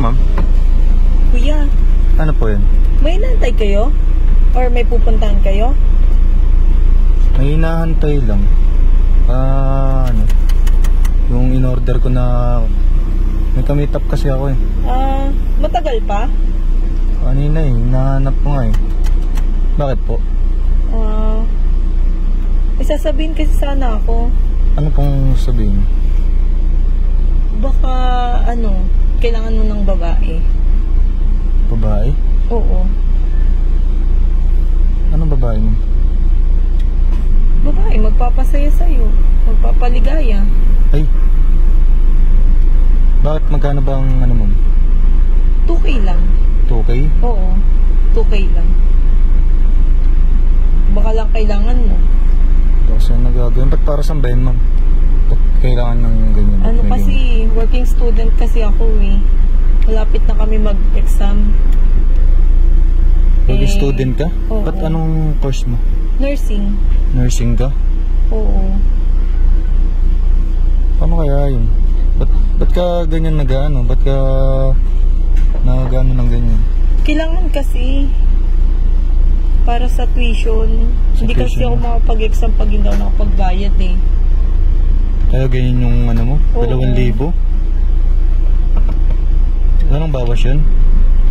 ma'am. Kuya, Ano po yun? may nantay kayo? Or may pupuntahan kayo? May hinahantay lang. Ah, ano? Yung in-order ko na... May kamit up kasi ako eh. Ah, matagal pa? Kanina eh, hinahanap ko nga eh. Bakit po? Ah, may sasabihin kasi sana ako. Ano pong sabihin? Baka, ano, babae. Babae? Oo. Anong babae mo? Babae, magpapasaya sa'yo. Magpapaligaya. Ay! Bakit magkano ba ang ano mo? 2K lang. 2K? Oo. 2K lang. Baka lang kailangan mo. Kasi ano gagawin? Ba't para sa bayan ma'am? Ba't kailangan ng ganyan? Ano kasi, ganyan? working student kasi ako eh. Malapit na kami mag-exam. Working eh, student ka? oo. Ba't anong course mo? Nursing. Nursing ka? Oo. Paano kaya yun? Ba't, ba't ka ganyan nag-ano? Ba't ka nag-ano ng ganyan? Kailangan kasi para sa tuition. Sa Hindi kasi tuition ako mo? makapag-exam pag hindi ako nakapagbayad eh. Kaya ganyan yung ano mo? Oo. Dalawang libo? Anong bawas yun?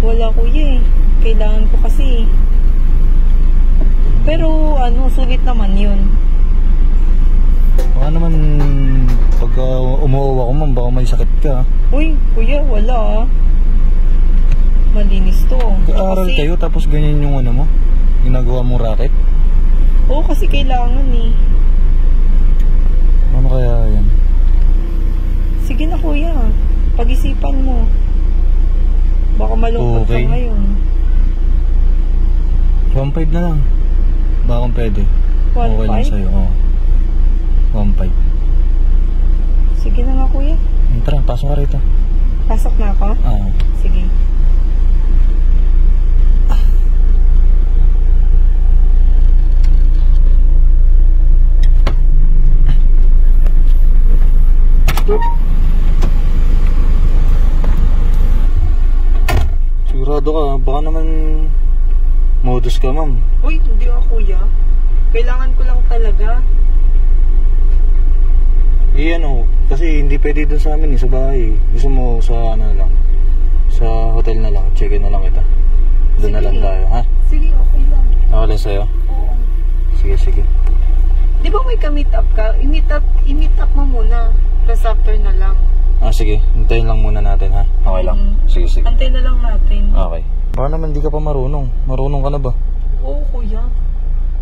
Wala kuya eh. Kailangan ko kasi. Pero ano, sulit naman yun. Baka naman pagka umuuwa ko man, baka may sakit ka. Uy, kuya, wala ah. Malinis to. Kasi- kayo tapos ganyan yung ano mo? Ginagawa mong racket? Oo, kasi kailangan eh. Ano kaya yan? Sige na kuya, pag-isipan mo. Baka malungkot Okay. ka ngayon. 1.5 na lang. Baka kung pwede. One okay lang sa'yo. Oo. 1.5. Sige na nga kuya. Tara, pasok ka rito. Pasok na ako? Ah, Sige. Sigurado ka. Baka naman modus ka, ma'am. Uy, hindi ako kuya. Kailangan ko lang talaga. Eh ano, kasi hindi pwede dun sa amin eh, sa bahay. Gusto mo sa ano na lang, sa hotel na lang, check-in na lang kita. Doon na lang tayo, ha? Sige, okay lang. Okay lang sa'yo? Oo. Sige, sige. Di ba may ka-meet up ka? I-meet up, i-meet up mo muna. Tapos after na lang. Ah, sige. Hintayin lang muna natin, ha? Okay lang? Mm. Sige, sige. Antay na lang natin. Okay. Baka naman hindi ka pa marunong. Marunong ka na ba? Oo, kuya.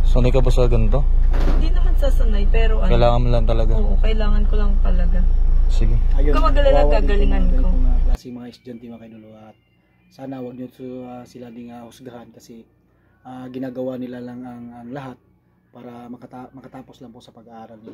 Sanay ka ba sa ganito? Hindi naman sasanay, pero ano. Kailangan mo lang talaga. Oo, kailangan ko lang talaga. Sige. Ayun, ka mag-alala, gagalingan mga ko. klase mga estudyante mga kaidolo at sana wag niyo su- ah, sila ding ah, husgahan kasi ah, ginagawa nila lang ang, ang lahat para makata- makatapos lang po sa pag-aaral nila.